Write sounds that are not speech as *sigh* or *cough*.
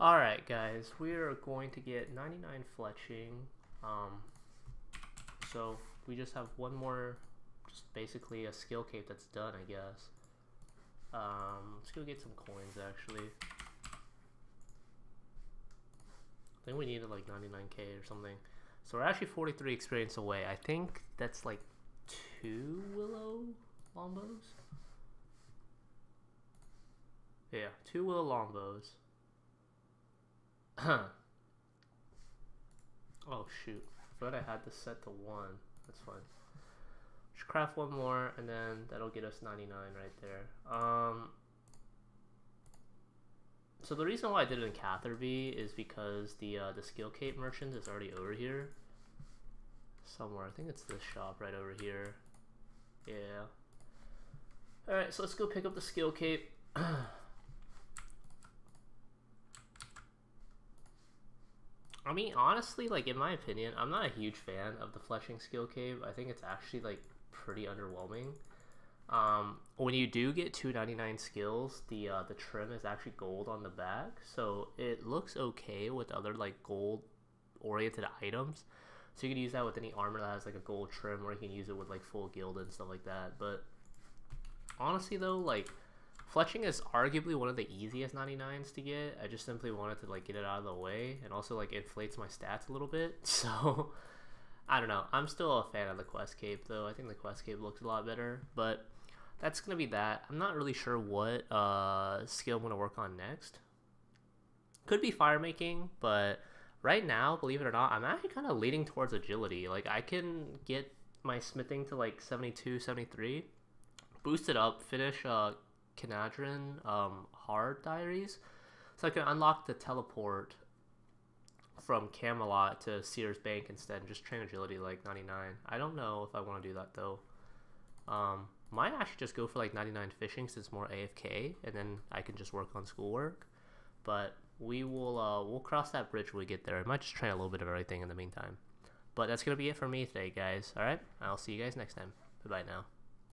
Alright guys, we are going to get 99 fletching. Um, so we just have one more, just basically a skill cape that's done I guess. Um, let's go get some coins actually. I think we needed like 99k or something. So we're actually 43 experience away. I think that's like two willow longbows. Yeah, two willow longbows. Oh shoot. I thought I had this set to one. That's fine. Just craft one more and then that'll get us 99 right there. Um so the reason why I did it in Catherby is because the uh, the skill cape merchant is already over here somewhere. I think it's this shop right over here. Yeah. Alright, so let's go pick up the skill cape. *clears throat* I mean, honestly, like in my opinion, I'm not a huge fan of the fletching skill cape. I think it's actually like pretty underwhelming. Um, when you do get 299 skills, the uh, the trim is actually gold on the back, so it looks okay with other like gold oriented items. So you can use that with any armor that has like a gold trim, or you can use it with like full guild and stuff like that. But honestly, though, like Fletching is arguably one of the easiest 99s to get. I just simply wanted to like get it out of the way and also like inflates my stats a little bit. *laughs* So I don't know. I'm still a fan of the quest cape though. I think the quest cape looks a lot better, but that's gonna be that. I'm not really sure what uh, skill I'm gonna work on next. Could be fire making, but right now, believe it or not, I'm actually kind of leaning towards agility. Like I can get my smithing to like 72, 73, boost it up, finish uh, Kandarin um, Hard Diaries. So I can unlock the teleport from Camelot to Seers Bank instead and just train agility like 99. I don't know if I want to do that though. Um, might actually just go for like 99 fishing since it's more AFK and then I can just work on schoolwork. But we will uh, we'll cross that bridge when we get there. I might just train a little bit of everything in the meantime. But that's going to be it for me today, guys. Alright? I'll see you guys next time. Bye-bye now.